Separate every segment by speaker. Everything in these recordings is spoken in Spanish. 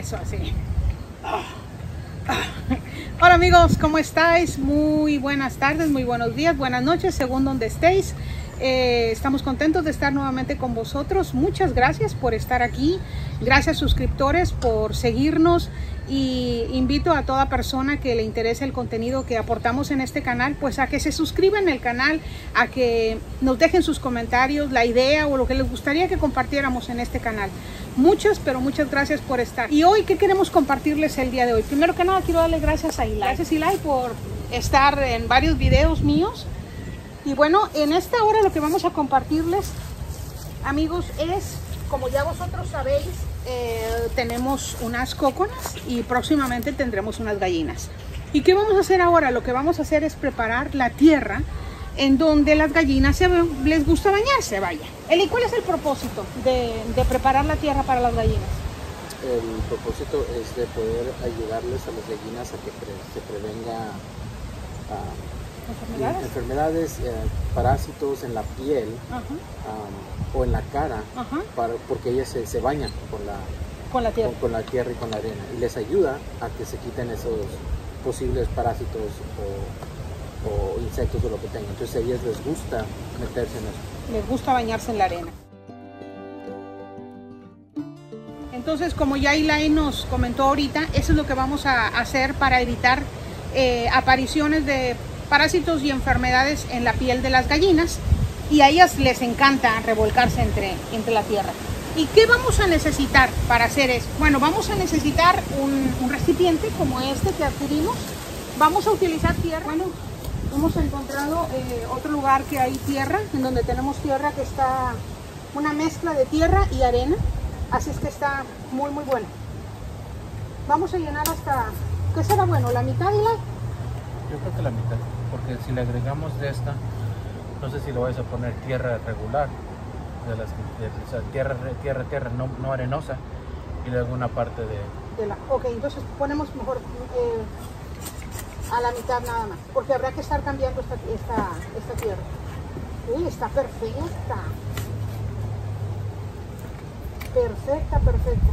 Speaker 1: Eso así. Hola amigos, ¿cómo estáis? Muy buenas tardes, muy buenos días, buenas noches, según donde estéis. Eh, estamos contentos de estar nuevamente con vosotros. Muchas gracias por estar aquí. Gracias suscriptores por seguirnos y invito a toda persona que le interese el contenido que aportamos en este canal, pues a que se suscriban al canal, a que nos dejen sus comentarios, la idea o lo que les gustaría que compartiéramos en este canal. Muchas, pero muchas gracias por estar. Y hoy, ¿qué queremos compartirles el día de hoy? Primero que nada, quiero darle gracias a Ilai. Gracias Ilai por estar en varios videos míos. Y bueno, en esta hora lo que vamos a compartirles, amigos, es, como ya vosotros sabéis, eh, tenemos unas cóconas y próximamente tendremos unas gallinas. ¿Y qué vamos a hacer ahora? Lo que vamos a hacer es preparar la tierra en donde las gallinas les gusta bañarse, vaya. Eli, ¿cuál es el propósito de, preparar la tierra para las gallinas?
Speaker 2: El propósito es de poder ayudarles a las gallinas a que se prevenga ah,
Speaker 1: ¿Enfermedades?
Speaker 2: enfermedades, eh, parásitos en la piel o en la cara, para, porque ellas se, se bañan con la,
Speaker 1: con la tierra.
Speaker 2: con, con la tierra y con la arena y les ayuda a que se quiten esos posibles parásitos o, o insectos o lo que tengan. Entonces a ellas les gusta meterse en eso.
Speaker 1: les gusta bañarse en la arena. Entonces, como ya Ilai nos comentó ahorita, eso es lo que vamos a hacer para evitar eh, apariciones de parásitos y enfermedades en la piel de las gallinas. Y a ellas les encanta revolcarse entre, entre la tierra. ¿Y qué vamos a necesitar para hacer eso? Bueno, vamos a necesitar un, recipiente como este que adquirimos. Vamos a utilizar tierra. Bueno, hemos encontrado eh, otro lugar que hay tierra, en donde tenemos tierra que está una mezcla de tierra y arena. Así es que está muy, muy bueno. Vamos a llenar hasta, ¿qué será bueno? ¿La mitad, Eli?
Speaker 2: Yo creo que la mitad, porque si le agregamos de esta, no sé si lo vais a poner tierra regular, de las, de- o sea, tierra, tierra, tierra, no, no arenosa, y luego una parte de...
Speaker 1: De la, ok, entonces ponemos mejor eh, a la mitad nada más, porque habrá que estar cambiando esta, esta, esta tierra. Uy, está perfecta. Perfecta, perfecta.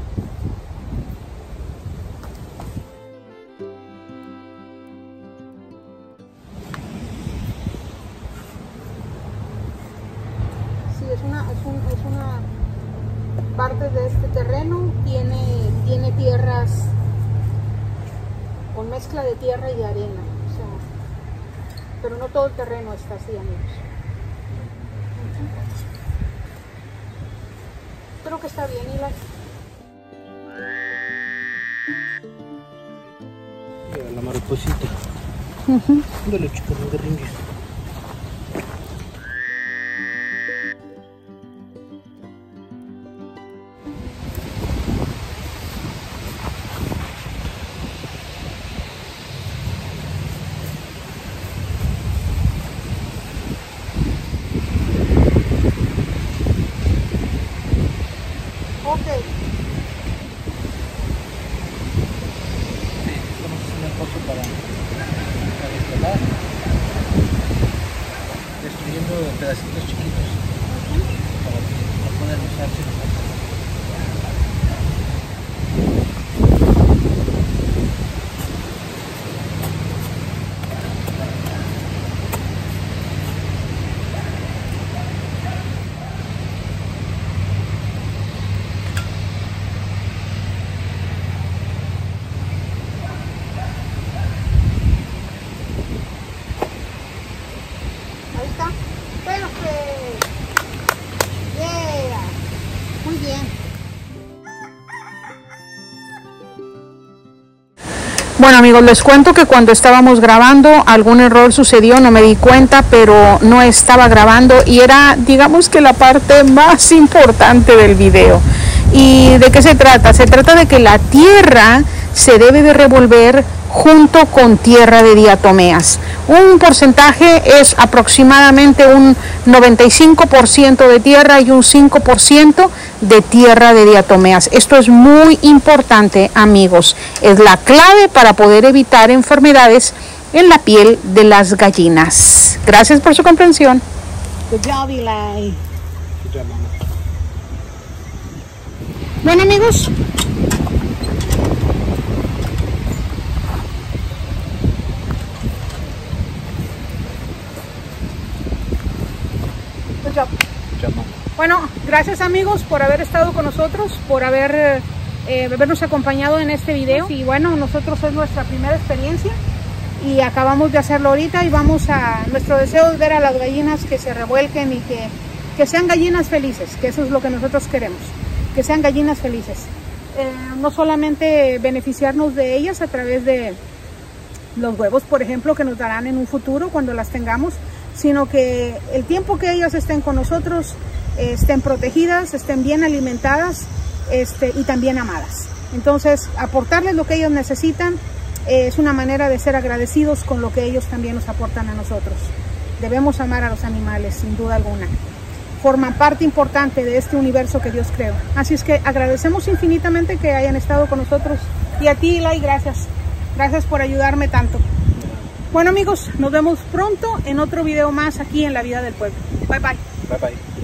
Speaker 1: Es una, es, un- es una parte de este terreno tiene, tiene tierras con mezcla de tierra y de arena. o sea, pero no todo el terreno está así, amigos. Creo que está bien, Ila.
Speaker 2: Mira la mariposita. Dale chica, no te rindes. Pedacitos chiquitos para, poder usarse.
Speaker 1: Bueno amigos, les cuento que cuando estábamos grabando algún error sucedió, no me di cuenta, pero no estaba grabando y era digamos que la parte más importante del video. ¿Y de qué se trata? Se trata de que la tierra se debe de revolver junto con tierra de diatomeas. Un porcentaje es aproximadamente un 95% de tierra y un 5% de tierra de diatomeas. Esto es muy importante, amigos. Es la clave para poder evitar enfermedades en la piel de las gallinas. Gracias por su comprensión. Good job, Eli. Bueno amigos, Bueno, gracias amigos por haber estado con nosotros, por haber eh, habernos acompañado en este video. Y bueno, nosotros es nuestra primera experiencia y acabamos de hacerlo ahorita y vamos a, nuestro deseo es ver a las gallinas que se revuelquen y que, que sean gallinas felices, que eso es lo que nosotros queremos, que sean gallinas felices. Eh, no solamente beneficiarnos de ellas a través de los huevos, por ejemplo, que nos darán en un futuro cuando las tengamos, sino que el tiempo que ellas estén con nosotros estén protegidas, estén bien alimentadas este, y también amadas. Entonces, aportarles lo que ellos necesitan eh, es una manera de ser agradecidos con lo que ellos también nos aportan a nosotros. Debemos amar a los animales, sin duda alguna. Forman parte importante de este universo que Dios creó. Así es que agradecemos infinitamente que hayan estado con nosotros. Y a ti, Lai, gracias. Gracias por ayudarme tanto. Bueno amigos, nos vemos pronto en otro video más aquí en La Vida del Pueblo. Bye bye.
Speaker 2: Bye bye.